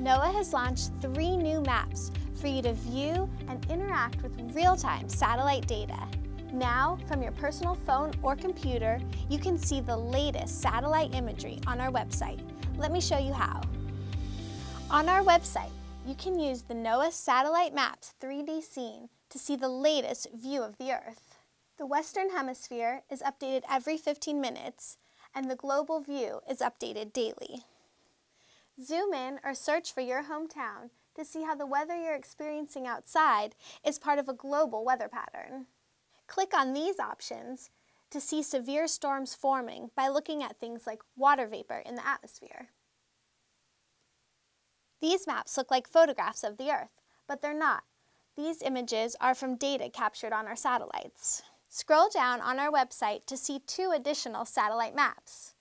NOAA has launched three new maps for you to view and interact with real-time satellite data. Now, from your personal phone or computer, you can see the latest satellite imagery on our website. Let me show you how. On our website, you can use the NOAA Satellite Maps 3D scene to see the latest view of the Earth. The Western Hemisphere is updated every 15 minutes, and the global view is updated daily. Zoom in or search for your hometown to see how the weather you're experiencing outside is part of a global weather pattern. Click on these options to see severe storms forming by looking at things like water vapor in the atmosphere. These maps look like photographs of the Earth, but they're not. These images are from data captured on our satellites. Scroll down on our website to see two additional satellite maps.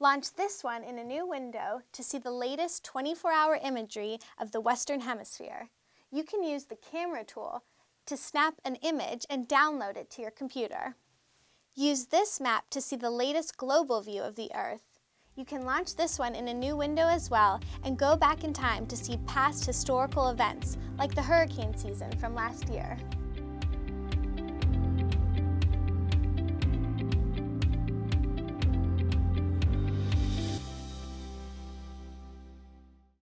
Launch this one in a new window to see the latest 24-hour imagery of the Western Hemisphere. You can use the camera tool to snap an image and download it to your computer. Use this map to see the latest global view of the Earth. You can launch this one in a new window as well and go back in time to see past historical events like the hurricane season from last year.